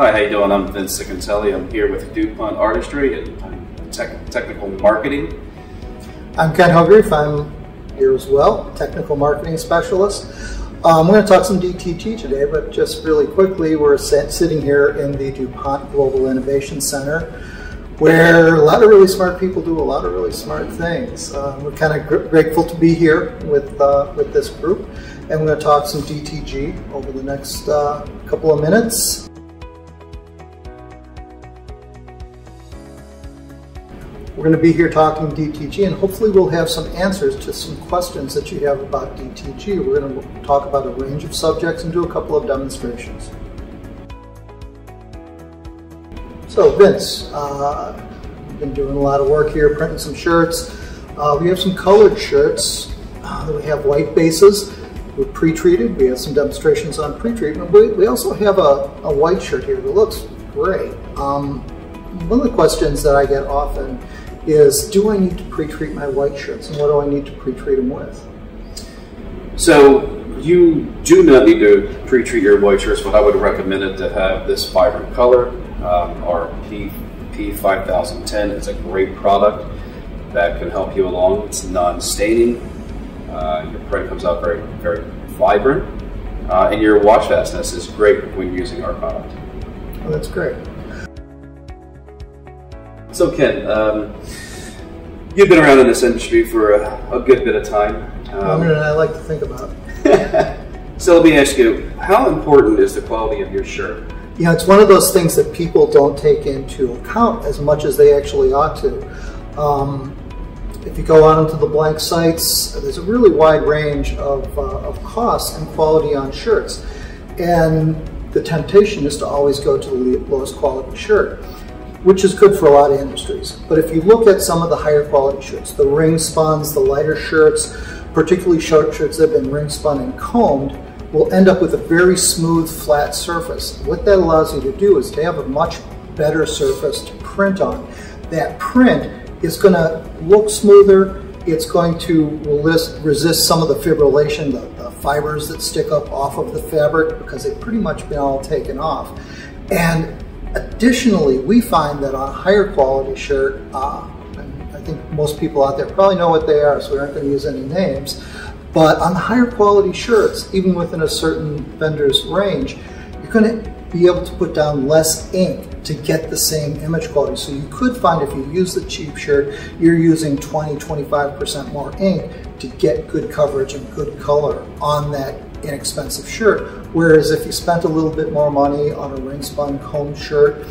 Hi, how you doing? I'm Vince Sicantelli. I'm here with DuPont Artistri and tech, Technical Marketing. I'm Ken Hogrefe. I'm here as well, Technical Marketing Specialist. Um, we're going to talk some DTG today, but just really quickly, we're sitting here in the DuPont Global Innovation Center, where a lot of really smart people do a lot of really smart things. Uh, we're kind of gr grateful to be here with uh, with this group, and we're going to talk some DTG over the next uh, couple of minutes. We're going to be here talking DTG and hopefully we'll have some answers to some questions that you have about DTG. We're going to talk about a range of subjects and do a couple of demonstrations. So Vince, uh, you've been doing a lot of work here, printing some shirts. Uh, we have some colored shirts. Uh, we have white bases with pre-treated. We have some demonstrations on pre-treatment. We, we also have a, a, white shirt here that looks great. Um, one of the questions that I get often is do I need to pre-treat my white shirts and what do I need to pre-treat them with? So you do not need to pre-treat your white shirts, but I would recommend it to have this vibrant color. Um, our P, P5010 is a great product that can help you along. It's non-staining. Uh, your print comes out very, very vibrant. Uh, and your wash fastness is great when using our product. Oh, that's great. So Ken, um, you've been around in this industry for a, a good bit of time. Um, Longer than I like to think about. so let me ask you, how important is the quality of your shirt? You know, it's one of those things that people don't take into account as much as they actually ought to. Um, if you go out into the blank sites, there's a really wide range of, uh, of costs and quality on shirts. And the temptation is to always go to the lowest quality shirt which is good for a lot of industries. But if you look at some of the higher quality shirts, the ring spuns, the lighter shirts, particularly short shirts that have been ring spun and combed, will end up with a very smooth, flat surface. What that allows you to do is to have a much better surface to print on. That print is going to look smoother, it's going to resist, resist some of the fibrillation, the, the fibers that stick up off of the fabric because they've pretty much been all taken off. And Additionally, we find that on a higher quality shirt, uh, I think most people out there probably know what they are, so we aren't going to use any names, but on higher quality shirts, even within a certain vendor's range, you're going to be able to put down less ink to get the same image quality. So you could find if you use the cheap shirt, you're using 20, 25% more ink to get good coverage and good color on that inexpensive shirt. Whereas if you spent a little bit more money on a ring spun comb shirt,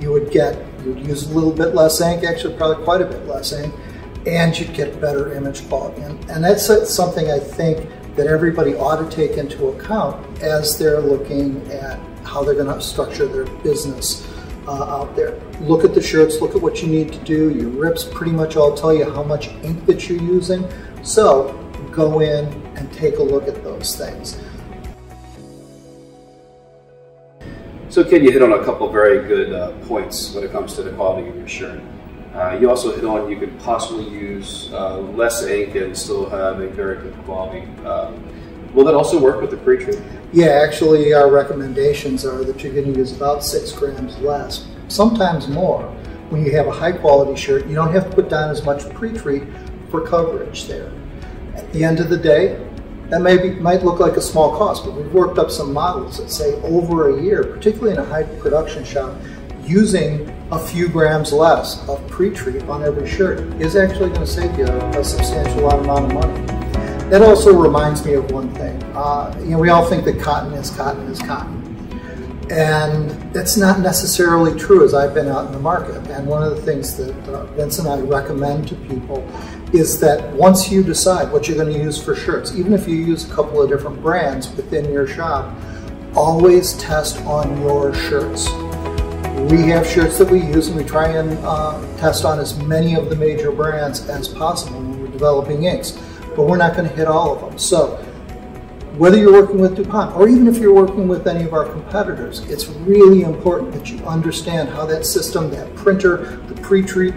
you would get, you would use a little bit less ink, actually probably quite a bit less ink, and you'd get better image quality. And, and that's something I think that everybody ought to take into account as they're looking at how they're going to structure their business uh, out there. Look at the shirts, look at what you need to do. Your rips pretty much all tell you how much ink that you're using. So go in and take a look at those things. So Ken, you hit on a couple very good uh, points when it comes to the quality of your shirt. Uh, you also hit on you could possibly use uh, less ink and still have a very good quality. Um, will that also work with the pre-treat? Yeah, actually our recommendations are that you're going to use about six grams less, sometimes more. When you have a high quality shirt, you don't have to put down as much pre-treat for coverage there. At the end of the day, that may be, might look like a small cost, but we've worked up some models that say over a year, particularly in a high production shop, using a few grams less of pre-treat on every shirt is actually going to save you a, a substantial amount of money. That also reminds me of one thing. Uh, you know, we all think that cotton is cotton is cotton. And that's not necessarily true as I've been out in the market. And one of the things that uh, Vince and I recommend to people is that once you decide what you're going to use for shirts, even if you use a couple of different brands within your shop, always test on your shirts. We have shirts that we use and we try and uh, test on as many of the major brands as possible when we're developing inks, but we're not going to hit all of them. So whether you're working with DuPont or even if you're working with any of our competitors, it's really important that you understand how that system, that printer, the pre-treat,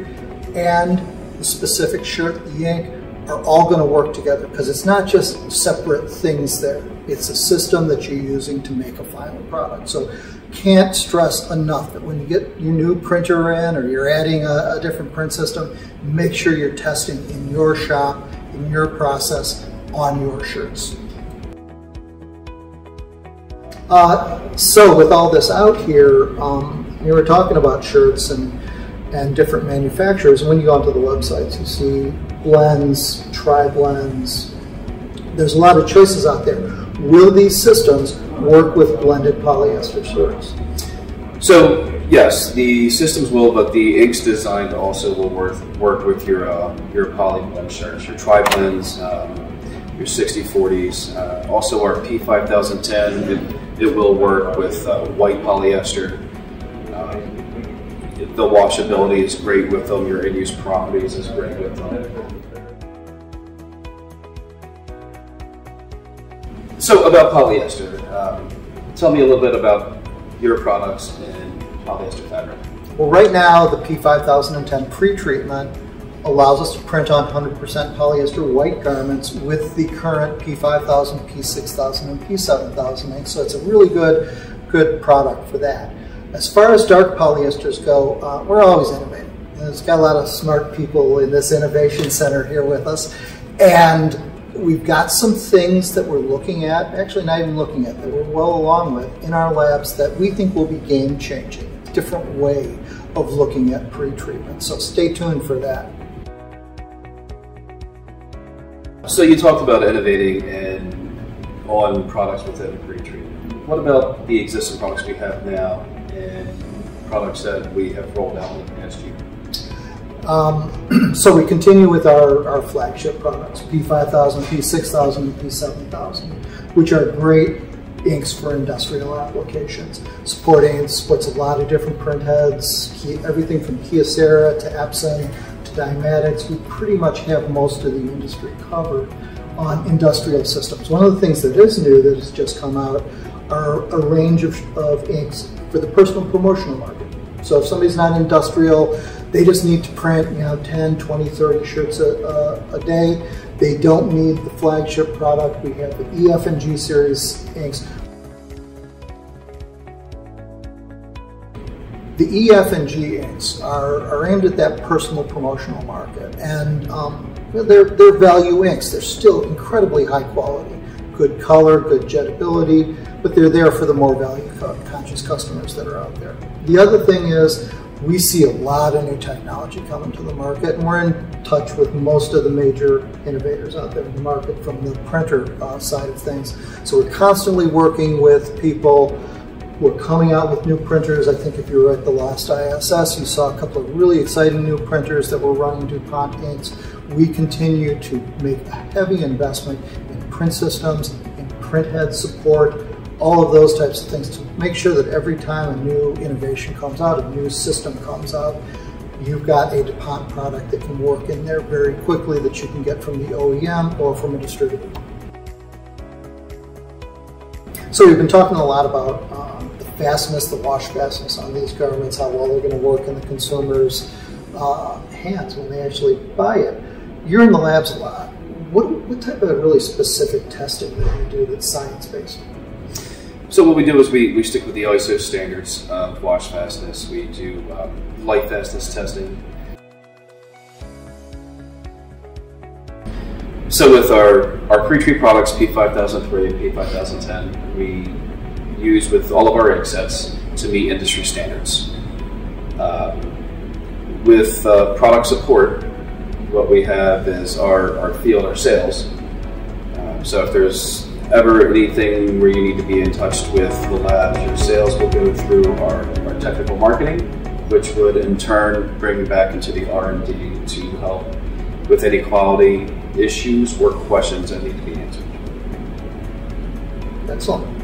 and the specific shirt, the ink, are all going to work together because it's not just separate things there. It's a system that you're using to make a final product. So can't stress enough that when you get your new printer in or you're adding a, a different print system, make sure you're testing in your shop, in your process, on your shirts. Uh, so with all this out here, um, you were talking about shirts and and different manufacturers. And when you go onto the websites, you see blends, tri-blends. There's a lot of choices out there. Will these systems work with blended polyester shirts? So yes, the systems will, but the inks designed also will work work with your uh, your poly blend shirts, your tri blends, um, your 6040s. Uh, also, our P5010 it, it will work with uh, white polyester. The washability is great with them. Your in-use properties is great with them. So about polyester, um, tell me a little bit about your products in polyester fabric. Well, right now the P5010 pre-treatment allows us to print on 100% polyester white garments with the current P5000, P6000, and P7000 ink. So it's a really good, good product for that. As far as dark polyesters go, uh, we're always innovating. And There's got a lot of smart people in this innovation center here with us. And we've got some things that we're looking at, actually not even looking at, that we're well along with in our labs that we think will be game changing. Different way of looking at pre-treatment. So stay tuned for that. So you talked about innovating and on products within pre-treatment. What about the existing products we have now and products that we have rolled out in the past year? Um, so we continue with our, our flagship products, P5000, P6000, and P7000, which are great inks for industrial applications. Support Supporting supports a lot of different print heads, everything from Kyocera to Epson to Dimatix. We pretty much have most of the industry covered on industrial systems. One of the things that is new that has just come out are a range of, of inks for the personal promotional market. So if somebody's not industrial, they just need to print, you know, 10, 20, 30 shirts a, a, a day. They don't need the flagship product. We have the EF and G series inks. The EF and G inks are, are aimed at that personal promotional market, and um, they're, they're value inks. They're still incredibly high quality, good color, good jetability, but they're there for the more value conscious customers that are out there. The other thing is we see a lot of new technology coming to the market and we're in touch with most of the major innovators out there in the market from the printer uh, side of things. So we're constantly working with people who are coming out with new printers. I think if you were at the last ISS, you saw a couple of really exciting new printers that were running DuPont inks. We continue to make a heavy investment in print systems, in print head support, all of those types of things to make sure that every time a new innovation comes out, a new system comes out, you've got a DuPont product that can work in there very quickly that you can get from the OEM or from a distributor. So we've been talking a lot about um, the fastness, the wash fastness on these garments, how well they're going to work in the consumer's uh, hands when they actually buy it. You're in the labs a lot. What, what type of really specific testing do you do that's science-based? So what we do is we, we stick with the ISO standards of wash fastness. We do um, light fastness testing. So with our, our pre-treat products, P5003 and P5010, we use with all of our ink sets to meet industry standards. Um, with uh, product support, what we have is our, our field, our sales. Um, so if there's ever anything where you need to be in touch with the lab, your sales will go through our, our technical marketing, which would in turn bring back into the R&D to help with any quality issues or questions that need to be answered. Excellent.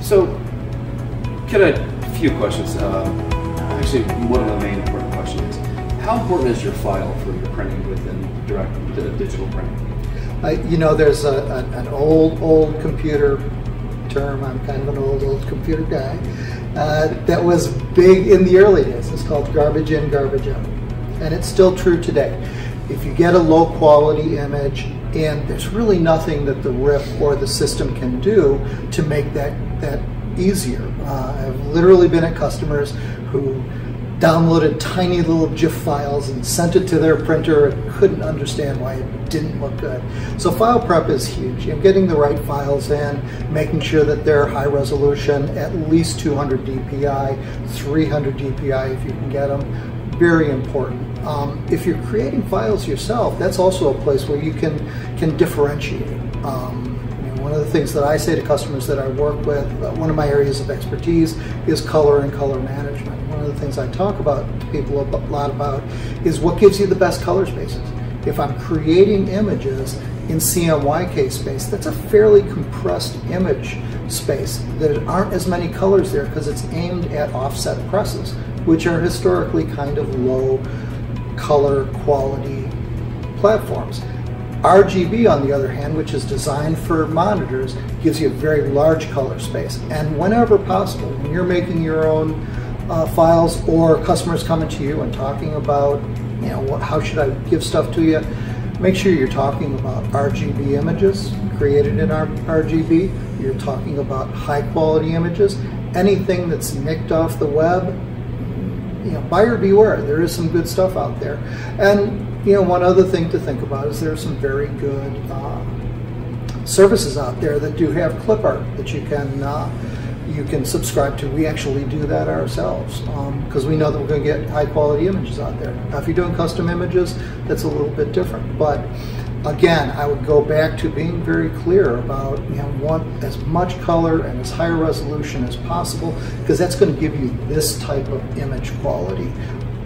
So, get a few questions. Uh, actually, one of the main important questions how important is your file for your printing within direct digital printing? Uh, you know, there's a, a, an old, old computer term. I'm kind of an old, old computer guy. uh, that was big in the early days. It's called garbage in, garbage out. And it's still true today. If you get a low quality image and there's really nothing that the RIP or the system can do to make that, that easier. Uh, I've literally been at customers who downloaded tiny little GIF files and sent it to their printer and couldn't understand why it didn't look good. So file prep is huge. And getting the right files in, making sure that they're high resolution, at least 200 DPI, 300 DPI if you can get them, very important. Um, if you're creating files yourself, that's also a place where you can, can differentiate. Um, one of the things that I say to customers that I work with, uh, one of my areas of expertise is color and color management. Of the things I talk about to people a lot about is what gives you the best color spaces. If I'm creating images in CMYK space, that's a fairly compressed image space. There aren't as many colors there because it's aimed at offset presses, which are historically kind of low color quality platforms. RGB, on the other hand, which is designed for monitors, gives you a very large color space. And whenever possible, when you're making your own uh, files or customers coming to you and talking about, you know, what, how should I give stuff to you, make sure you're talking about RGB images created in RGB. You're talking about high quality images. Anything that's nicked off the web, you know, buyer beware. There is some good stuff out there. And you know, one other thing to think about is there are some very good uh, services out there that do have clip art that you can uh, you can subscribe to. We actually do that ourselves because um, we know that we're going to get high quality images out there. Now, if you're doing custom images, that's a little bit different. But again, I would go back to being very clear about you know want as much color and as high resolution as possible because that's going to give you this type of image quality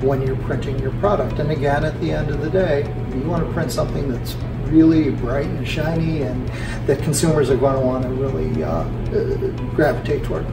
when you're printing your product. And again, at the end of the day, you want to print something that's really bright and shiny and that consumers are going to want to really uh, gravitate toward.